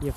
Yep.